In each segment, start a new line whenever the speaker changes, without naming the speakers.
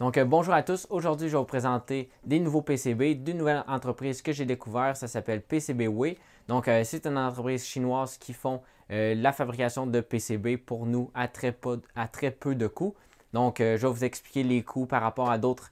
Donc, euh, bonjour à tous. Aujourd'hui, je vais vous présenter des nouveaux PCB d'une nouvelle entreprise que j'ai découvert. Ça s'appelle PCBWay. Donc, euh, c'est une entreprise chinoise qui font euh, la fabrication de PCB pour nous à très, peu, à très peu de coûts. Donc, je vais vous expliquer les coûts par rapport à d'autres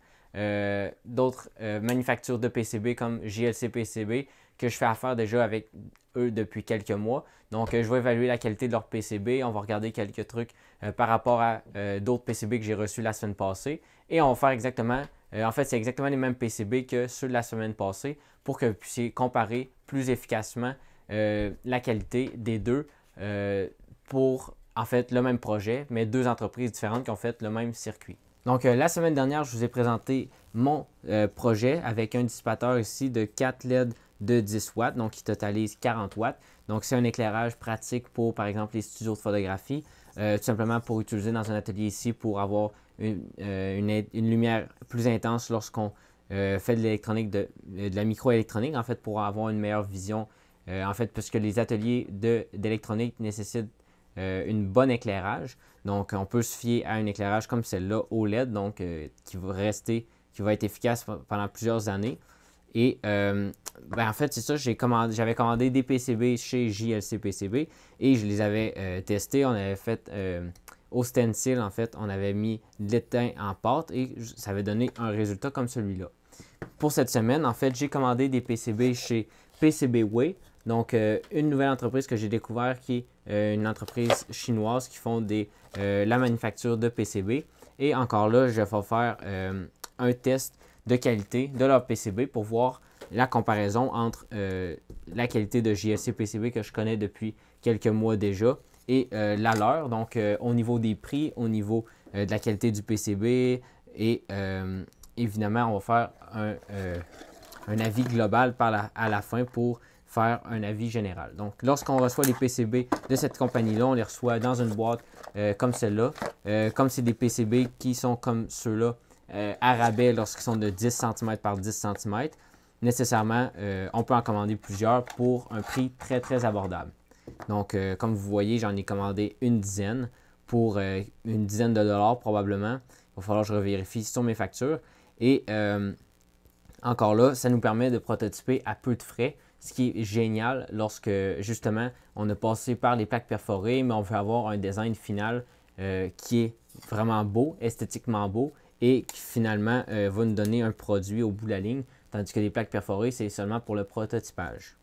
manufactures de PCB comme JLC PCB que je fais affaire déjà avec eux depuis quelques mois. Donc, je vais évaluer la qualité de leur PCB. On va regarder quelques trucs par rapport à d'autres PCB que j'ai reçus la semaine passée. Et on va faire exactement, euh, en fait, c'est exactement les mêmes PCB que ceux de la semaine passée pour que vous puissiez comparer plus efficacement euh, la qualité des deux euh, pour, en fait, le même projet, mais deux entreprises différentes qui ont fait le même circuit. Donc, la semaine dernière, je vous ai présenté mon projet avec un dissipateur ici de 4 LED de 10 watts, donc qui totalise 40 watts. Donc, c'est un éclairage pratique pour, par exemple, les studios de photographie, tout simplement pour utiliser dans un atelier ici pour avoir euh, une, lumière plus intense lorsqu'on euh, fait de l'électronique, de, la microélectronique, en fait, pour avoir une meilleure vision. Euh, en fait, puisque les ateliers d'électronique nécessitent une bonne éclairage. Donc, on peut se fier à un éclairage comme celle-là, OLED, donc qui va rester, qui va être efficace pendant plusieurs années. Et ben, en fait, c'est ça, j'avais commandé, commandé des PCB chez JLC PCB et je les avais testés. On avait fait au stencil, en fait, on avait mis de l'étain en pâte et ça avait donné un résultat comme celui-là. Pour cette semaine, en fait, j'ai commandé des PCB chez PCBWay, donc euh, une nouvelle entreprise que j'ai découvert qui est euh, une entreprise chinoise qui font des, euh, la manufacture de PCB. Et encore là, je vais faire un test de qualité de leur PCB pour voir la comparaison entre la qualité de JSC PCB que je connais depuis quelques mois déjà et euh, la leur. Donc, euh, au niveau des prix, au niveau euh, de la qualité du PCB et évidemment, on va faire un, avis global à la fin pour faire un avis général. Donc, lorsqu'on reçoit les PCB de cette compagnie-là, on les reçoit dans une boîte comme celle-là. comme c'est des PCB qui sont comme ceux-là à rabais lorsqu'ils sont de 10 cm par 10 cm, nécessairement, on peut en commander plusieurs pour un prix très, très abordable. Donc, euh, comme vous voyez, j'en ai commandé une dizaine pour euh, une dizaine de dollars probablement. Il va falloir que je revérifie sur mes factures. Et euh, encore là, ça nous permet de prototyper à peu de frais, ce qui est génial lorsque justement on a passé par les plaques perforées, mais on veut avoir un design final qui est vraiment beau, esthétiquement beau et qui finalement va nous donner un produit au bout de la ligne, tandis que les plaques perforées, c'est seulement pour le prototypage.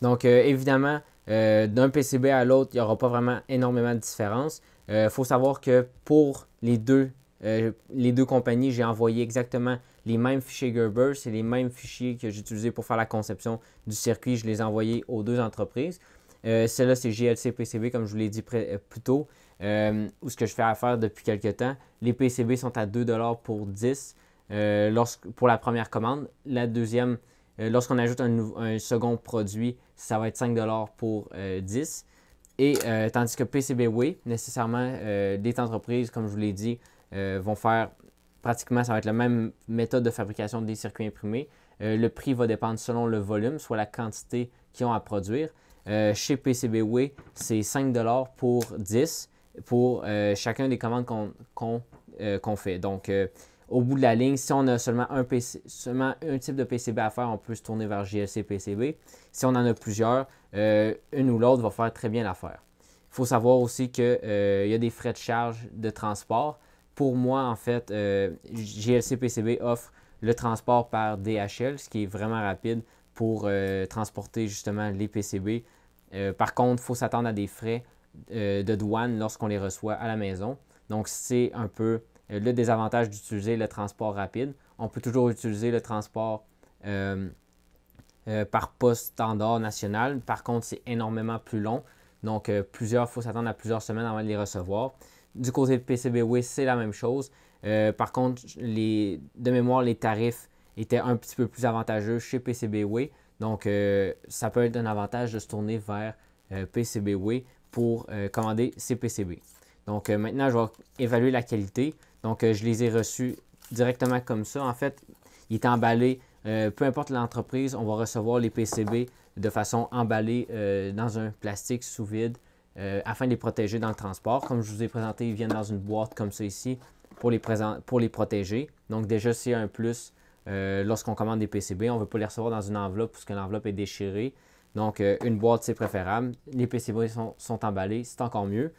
Donc évidemment, euh, d'un PCB à l'autre, il n'y aura pas vraiment énormément de différence. Il euh, faut savoir que pour les deux, euh, les deux compagnies, j'ai envoyé exactement les mêmes fichiers Gerber. C'est les mêmes fichiers que j'ai utilisés pour faire la conception du circuit. Je les ai envoyés aux deux entreprises. Celle-là, c'est GLC PCB, comme je vous l'ai dit plus tôt, ou ce que je fais affaire depuis quelques temps. Les PCB sont à 2 pour 10 pour la première commande. La deuxième, euh, lorsqu'on ajoute un, second produit, ça va être 5 pour 10 euh, et euh, tandis que PCBWay, nécessairement, des entreprises, comme je vous l'ai dit, vont faire pratiquement, ça va être la même méthode de fabrication des circuits imprimés. le prix va dépendre selon le volume, soit la quantité qu'ils ont à produire. chez PCBWay, c'est 5 pour 10 pour chacun des commandes qu'on fait. Donc, au bout de la ligne, si on a seulement un, seulement un type de PCB à faire, on peut se tourner vers JLC PCB. Si on en a plusieurs, euh, une ou l'autre va faire très bien l'affaire. Il faut savoir aussi qu'il euh, y a des frais de charge de transport. Pour moi, en fait, euh, JLC PCB offre le transport par DHL, ce qui est vraiment rapide pour transporter justement les PCB. par contre, il faut s'attendre à des frais de douane lorsqu'on les reçoit à la maison. Donc, c'est un peu euh, le désavantage d'utiliser le transport rapide. On peut toujours utiliser le transport euh, euh, par poste standard national. Par contre, c'est énormément plus long. Donc, plusieurs, il faut s'attendre à plusieurs semaines avant de les recevoir. Du côté de PCBWay, c'est la même chose. par contre, de mémoire, les tarifs étaient un petit peu plus avantageux chez PCBWay. Donc, ça peut être un avantage de se tourner vers PCBWay pour commander ces PCB. Donc, maintenant, je vais évaluer la qualité. Donc, euh, je les ai reçus directement comme ça. En fait, il est emballé. Euh, peu importe l'entreprise, on va recevoir les PCB de façon emballée euh, dans un plastique sous vide afin de les protéger dans le transport. Comme je vous ai présenté, ils viennent dans une boîte comme ça ici pour les, protéger. Donc déjà, c'est un plus lorsqu'on commande des PCB. On ne veut pas les recevoir dans une enveloppe parce que l'enveloppe est déchirée. Donc une boîte, c'est préférable. Les PCB sont, emballés, c'est encore mieux.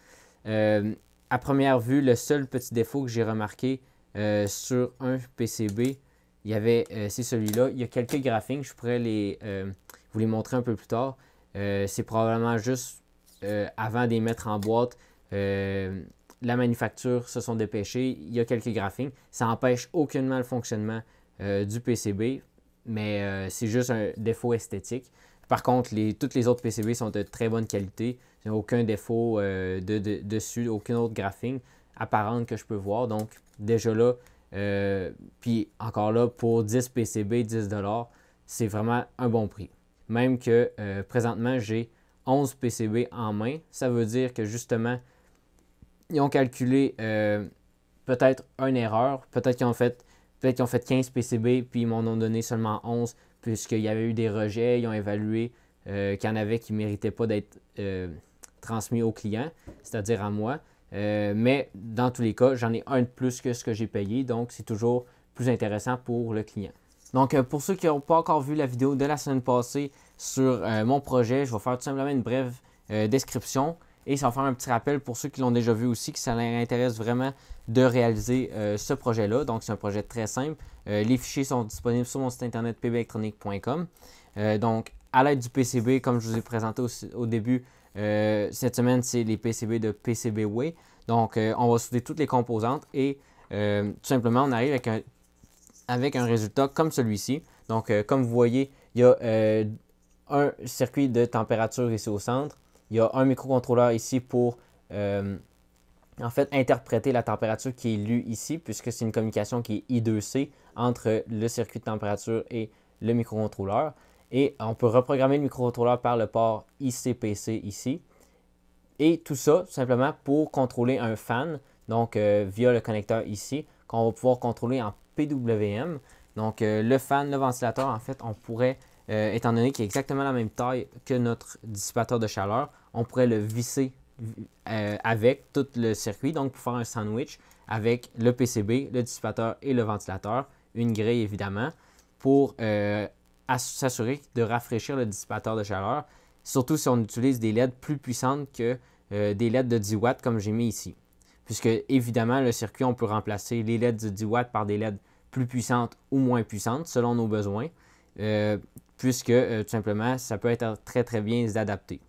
à première vue, le seul petit défaut que j'ai remarqué sur un PCB, il y c'est celui-là. Il y a quelques graphiques, je pourrais les, vous les montrer un peu plus tard. c'est probablement juste avant de les mettre en boîte, la manufacture se sont dépêchés, il y a quelques graphiques. Ça n'empêche aucunement le fonctionnement euh, du PCB, mais euh, c'est juste un défaut esthétique. Par contre, les, toutes les autres PCB sont de très bonne qualité. Il n'y a aucun défaut euh, de, dessus, aucun autre graphique apparent que je peux voir. Donc, déjà là, puis encore là, pour 10 PCB, 10 c'est vraiment un bon prix. Même que présentement, j'ai 11 PCB en main. Ça veut dire que justement, ils ont calculé euh, peut-être une erreur, peut-être qu'ils ont fait peut-être fait 15 PCB puis ils m'en ont donné seulement 11 puisqu'il y avait eu des rejets, ils ont évalué euh, qu'il y en avait qui ne méritaient pas d'être euh, transmis au client, c'est-à-dire à moi. mais dans tous les cas, j'en ai un de plus que ce que j'ai payé, donc c'est toujours plus intéressant pour le client. Donc, pour ceux qui n'ont pas encore vu la vidéo de la semaine passée sur mon projet, je vais faire tout simplement une brève description. Et ça va faire un petit rappel pour ceux qui l'ont déjà vu aussi, que ça leur intéresse vraiment de réaliser euh, ce projet-là. Donc, c'est un projet très simple. Euh, les fichiers sont disponibles sur mon site internet pbelectronique.com. Euh, donc, à l'aide du PCB, comme je vous ai présenté au, début, cette semaine, c'est les PCB de PCBWay. Donc, on va souder toutes les composantes et tout simplement, on arrive avec un, avec un résultat comme celui-ci. Donc, comme vous voyez, il y a un circuit de température ici au centre il y a un microcontrôleur ici pour euh, en fait interpréter la température qui est lue ici, puisque c'est une communication qui est I2C entre le circuit de température et le microcontrôleur. Et on peut reprogrammer le microcontrôleur par le port ICPC ici. Et tout ça, simplement pour contrôler un fan, donc euh, via le connecteur ici, qu'on va pouvoir contrôler en PWM. Donc euh, le fan, le ventilateur, en fait, on pourrait euh, étant donné qu'il est exactement la même taille que notre dissipateur de chaleur, on pourrait le visser euh, avec tout le circuit, donc pour faire un sandwich avec le PCB, le dissipateur et le ventilateur, une grille évidemment, pour s'assurer de rafraîchir le dissipateur de chaleur, surtout si on utilise des LED plus puissantes que des LED de 10 watts comme j'ai mis ici. Puisque évidemment, le circuit, on peut remplacer les LED de 10 watts par des LED plus puissantes ou moins puissantes selon nos besoins puisque euh, tout simplement, ça peut être très très bien adapté.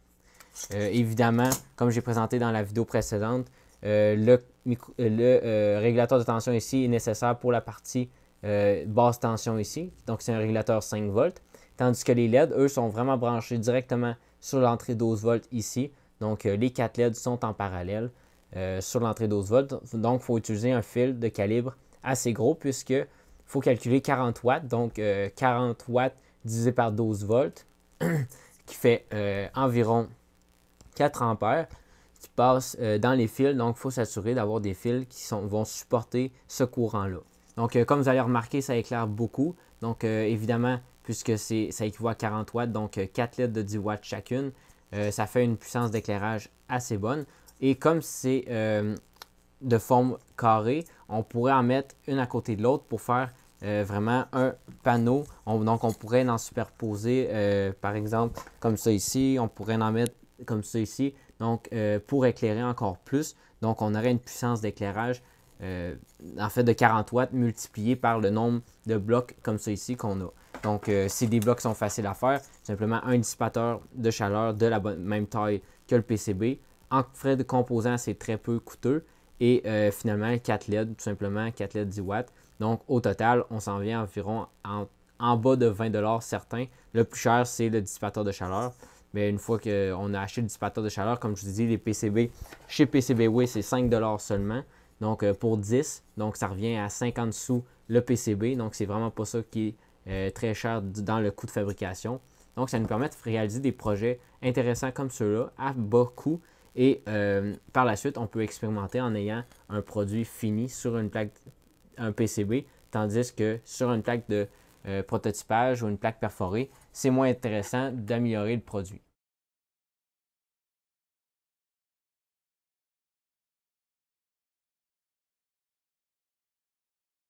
Euh, évidemment, comme j'ai présenté dans la vidéo précédente, euh, le, le régulateur de tension ici est nécessaire pour la partie basse tension ici. Donc, c'est un régulateur 5 volts. Tandis que les LED, eux, sont vraiment branchés directement sur l'entrée 12 volts ici. Donc, les 4 LED sont en parallèle sur l'entrée 12 volts. Donc, il faut utiliser un fil de calibre assez gros puisque faut calculer 40 watts. Donc, 40 watts divisé par 12 volts, qui fait euh, environ 4 ampères, qui passe euh, dans les fils. Donc, il faut s'assurer d'avoir des fils qui sont, vont supporter ce courant-là. Donc, euh, comme vous allez remarquer, ça éclaire beaucoup. Donc, évidemment, puisque ça équivaut à 40 watts, donc 4 litres de 10 watts chacune, ça fait une puissance d'éclairage assez bonne. Et comme c'est de forme carrée, on pourrait en mettre une à côté de l'autre pour faire euh, vraiment un panneau. donc, on pourrait en superposer, euh, par exemple, comme ça ici. On pourrait en mettre comme ça ici. Donc, euh, pour éclairer encore plus. Donc, on aurait une puissance d'éclairage, en fait, de 40 watts multiplié par le nombre de blocs comme ça ici qu'on a. Donc, si des blocs sont faciles à faire, simplement un dissipateur de chaleur de la même taille que le PCB. En frais de composants, c'est très peu coûteux. Et finalement, 4 LED, tout simplement, 4 LED 10 watts. Donc, au total, on s'en vient environ en, bas de 20 certains. Le plus cher, c'est le dissipateur de chaleur. Mais une fois qu'on a acheté le dissipateur de chaleur, comme je vous dis, les PCB, chez PCBWay, c'est 5 seulement. Donc, euh, pour 10, donc ça revient à 50 sous le PCB. Donc, c'est vraiment pas ça qui est euh, très cher dans le coût de fabrication. Donc, ça nous permet de réaliser des projets intéressants comme ceux-là à bas coût. Et euh, par la suite, on peut expérimenter en ayant un produit fini sur une plaque un PCB, tandis que sur une plaque de euh, prototypage ou une plaque perforée, c'est moins intéressant d'améliorer le produit.